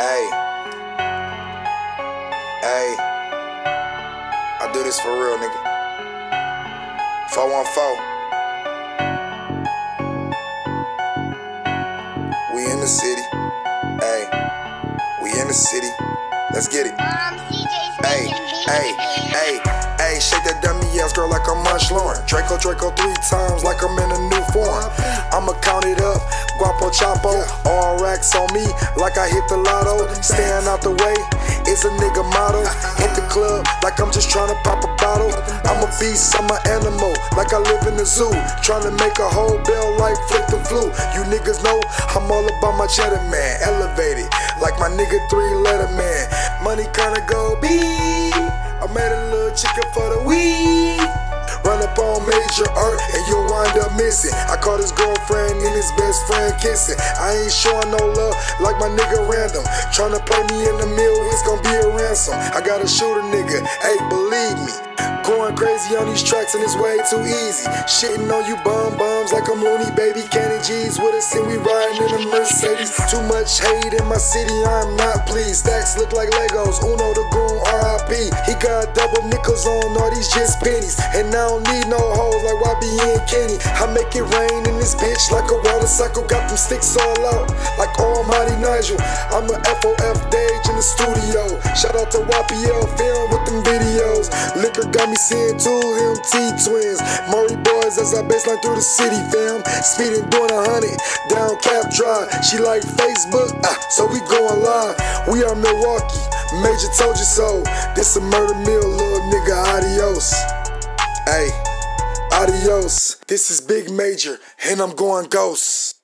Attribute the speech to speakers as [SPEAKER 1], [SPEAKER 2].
[SPEAKER 1] Hey. Hey. I do this for real, nigga. 414. We in the city. Hey. We in the city. Let's get it. Hey, hey, hey, hey, shake that dummy ass girl like I'm Munch Lauren. Draco, Draco three times like I'm in a new form. I'ma count it up, guapo chapo, all racks on me like I hit the lotto. Staying out the way, it's a nigga motto. Hit the club like I'm just trying to pop a bottle. I'm a beast, I'm an animal, like I live in the zoo. Trying to make a whole bell like flip the flu. You niggas know I'm all about my cheddar man, elevated like my nigga three letter man. Money kinda go beep. I made a little chicken for the weed. On Major Art and you'll wind up missing. I caught his girlfriend and his best friend kissing. I ain't showing no love like my nigga random. Tryna play me in the Mil, it's gonna be a ransom. I gotta shoot a nigga, hey, believe me. Going crazy on these tracks and it's way too easy. Shitting on you bum bums like I'm loony baby. Candy G's with us and we riding in a Mercedes. Too much hate in my city, I'm not pleased. Stacks look like Legos. Uno the goon, RIP. He got double nickels on, all these just pennies. And I don't need no hoes like YB and Kenny. I make it rain in this bitch like a water cycle. Got them sticks all out like Almighty Nigel. I'm a FOF Dage in the studio. Shout out to YPL Film with them videos. Liquor got me seeing two MT twins. Murray boys as I baseline through the city, fam. Speeding doing a hundred down Cap Drive. She like Facebook, ah, so we going live. We are Milwaukee, Major told you so. This a murder Mil, little nigga. Adios. Hey, adios. This is Big Major, and I'm going ghost.